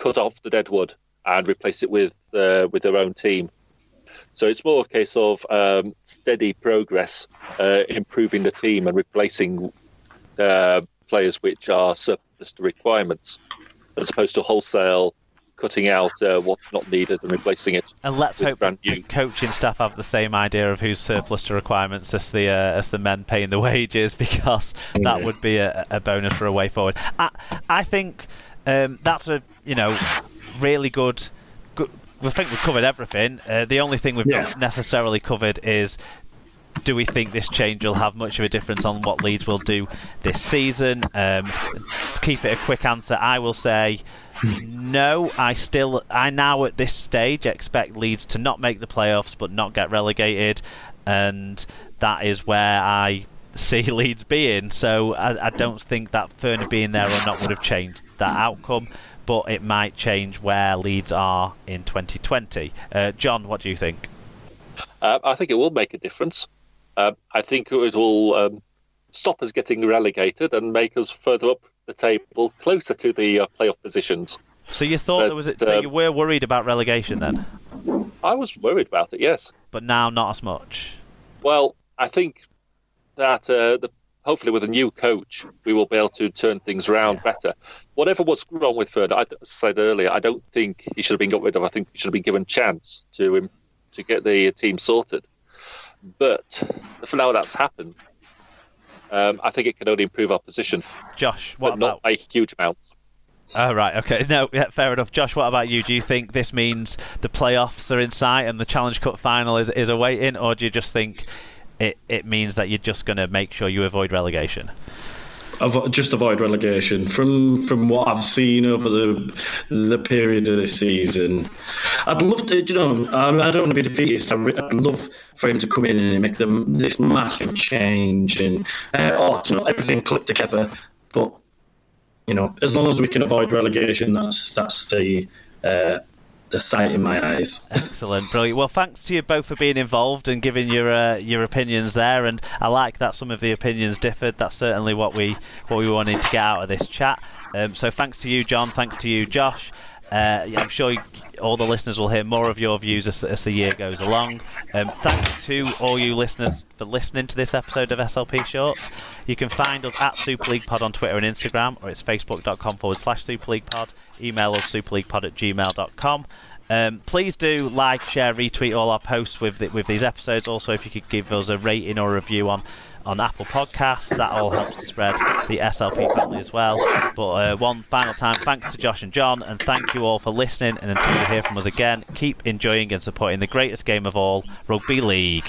cut off the dead wood and replace it with uh, with their own team. So it's more a case of um, steady progress, uh, improving the team and replacing uh, players which are surplus to requirements, as opposed to wholesale cutting out uh, what's not needed and replacing it. And let's hope brand the coaching staff have the same idea of who's surplus to requirements as the uh, as the men paying the wages, because that yeah. would be a, a, bonus for a way forward. I I think um, that's a you know really good. good we think we've covered everything. Uh, the only thing we've yeah. not necessarily covered is do we think this change will have much of a difference on what Leeds will do this season? Um, to keep it a quick answer, I will say no. I still, I now at this stage expect Leeds to not make the playoffs but not get relegated, and that is where I see Leeds being. So I, I don't think that Furner being there or not would have changed that outcome. But it might change where Leeds are in 2020. Uh, Jon, what do you think? Uh, I think it will make a difference. Uh, I think it will um, stop us getting relegated and make us further up the table, closer to the uh, playoff positions. So you thought but, there was a, so um, you were worried about relegation then? I was worried about it, yes. But now not as much. Well, I think that uh, the, hopefully with a new coach we will be able to turn things around yeah. better. Whatever was wrong with Furner, I said earlier, I don't think he should have been got rid of. I think he should have been given chance to him to get the team sorted. But for now that's happened, um, I think it can only improve our position. Josh, what about? not by huge amounts. Oh, right, okay. No, yeah, fair enough. Josh, what about you? Do you think this means the playoffs are in sight and the Challenge Cup final is, is awaiting, or do you just think it, it means that you're just going to make sure you avoid relegation? just avoid relegation. From from what I've seen over the the period of this season, I'd love to. You know, I, don't want to be defeatist. I'd love for him to come in and make them this massive change and uh, oh, you know, everything click together. But you know, as long as we can avoid relegation, that's that's the uh, the sight in my eyes. Excellent, brilliant. Well, thanks to you both for being involved and giving your uh, your opinions there. And I like that some of the opinions differed. That's certainly what we what we wanted to get out of this chat. Um, so thanks to you, Jon. Thanks to you, Josh. Uh, I'm sure all the listeners will hear more of your views as, as the year goes along. Um, thanks to all you listeners for listening to this episode of SLP Shorts. You can find us at Super League Pod on Twitter and Instagram, or it's facebook.com forward slash Super League Pod email us superleaguepod at gmail.com. Um, please do like, share, retweet all our posts with the, with these episodes. Also, if you could give us a rating or a review on on Apple Podcasts, that all helps to spread the SLP family as well. But uh, one final time, thanks to Josh and Jon, and thank you all for listening. And until you hear from us again, keep enjoying and supporting the greatest game of all, Rugby League.